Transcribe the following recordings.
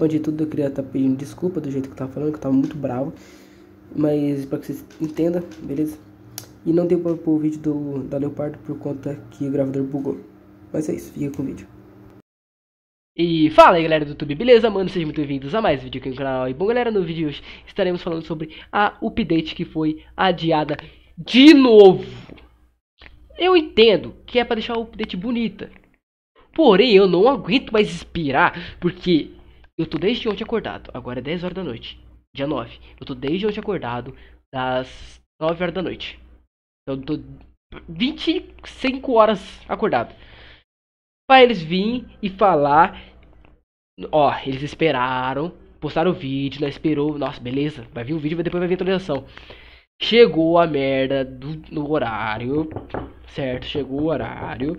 Onde tudo eu queria estar tá pedindo desculpa do jeito que eu tava falando, que eu tava muito bravo. Mas para que vocês entendam, beleza? E não deu para pôr o vídeo do, da Leopardo por conta que o gravador bugou. Mas é isso, fica com o vídeo. E fala aí galera do YouTube, beleza mano? Sejam muito bem-vindos a mais um vídeo aqui no canal E bom galera, no vídeo de hoje estaremos falando sobre a update que foi adiada de novo Eu entendo que é pra deixar a update bonita Porém eu não aguento mais esperar Porque eu tô desde ontem acordado, agora é 10 horas da noite Dia 9, eu tô desde ontem acordado das 9 horas da noite Então eu tô 25 horas acordado para eles virem e falar. Ó, eles esperaram, postaram o vídeo, né? Esperou, nossa, beleza, vai vir o vídeo, depois vai vir a atualização. Chegou a merda do, no horário, certo? Chegou o horário.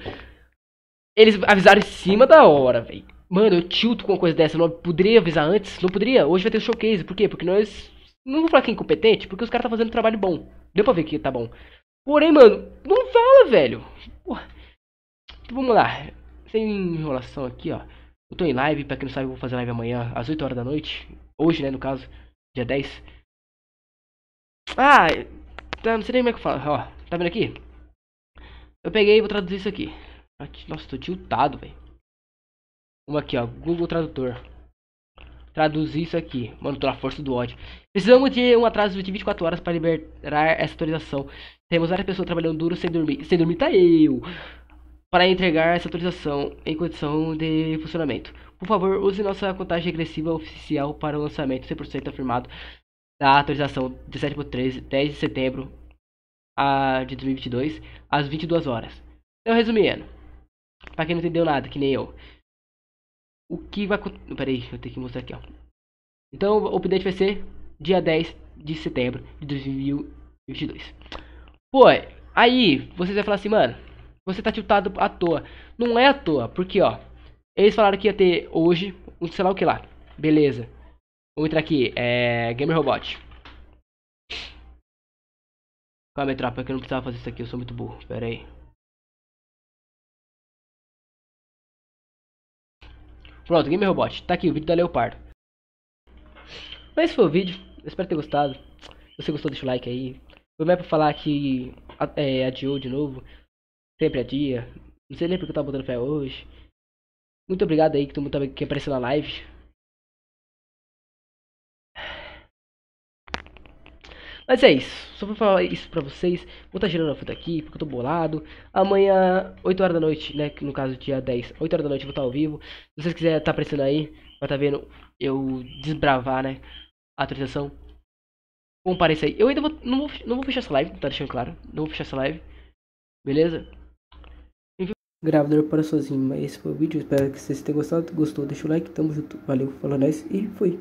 Eles avisaram em cima da hora, velho. Mano, eu tilto com uma coisa dessa. Não poderia avisar antes? Não poderia? Hoje vai ter showcase. Por quê? Porque nós. Não vou falar que é incompetente, porque os caras tá fazendo um trabalho bom. Deu pra ver que tá bom. Porém, mano, não fala, velho. Porra. Então vamos lá sem enrolação aqui, ó. Eu tô em live, pra quem não sabe, eu vou fazer live amanhã, às 8 horas da noite. Hoje, né, no caso, dia 10. Ah, tá, não sei nem como é que fala, ó. Tá vendo aqui? Eu peguei e vou traduzir isso aqui. Nossa, tô tiltado, velho. Vamos aqui, ó, Google Tradutor. Traduzir isso aqui. Mano, tô na força do ódio. Precisamos de um atraso de 24 horas para liberar essa atualização. Temos várias pessoas trabalhando duro sem dormir. Sem dormir tá eu para entregar essa atualização em condição de funcionamento. Por favor, use nossa contagem regressiva oficial para o lançamento 100% afirmado da atualização 17.13, 10 de setembro a, de 2022, às 22 horas. Então, resumindo, para quem não entendeu nada, que nem eu, o que vai acontecer... Peraí, eu tenho que mostrar aqui, ó. Então, o update vai ser dia 10 de setembro de 2022. Pô, aí, vocês vão falar assim, mano, você tá tiltado à toa. Não é à toa, porque ó, eles falaram que ia ter hoje, um sei lá o que lá. Beleza. Vamos entrar aqui, é Gamer Robot. Calma aí, tropa, que eu não precisava fazer isso aqui, eu sou muito burro. Pera aí. Pronto, Gamer Robot. Tá aqui o vídeo da Leopardo. Mas esse foi o vídeo. Eu espero ter gostado. Se você gostou, deixa o like aí. Foi mais pra falar que é, adiou de novo. Sempre a dia. Não sei nem porque eu tava botando fé hoje. Muito obrigado aí que todo mundo que apareceu na live. Mas é isso. Só pra falar isso pra vocês. Vou estar tá girando a fruta aqui porque eu tô bolado. Amanhã, 8 horas da noite, né? No caso, dia 10, 8 horas da noite eu vou estar tá ao vivo. Se vocês quiserem estar tá aparecendo aí, vai estar tá vendo eu desbravar, né? A atualização. Compareça aí. Eu ainda vou não, vou. não vou fechar essa live, tá deixando claro. Não vou fechar essa live. Beleza? gravador para sozinho. Mas esse foi o vídeo. Espero que vocês tenham gostado. Gostou? Deixa o like. Tamo junto. Valeu. Falou nice. E fui.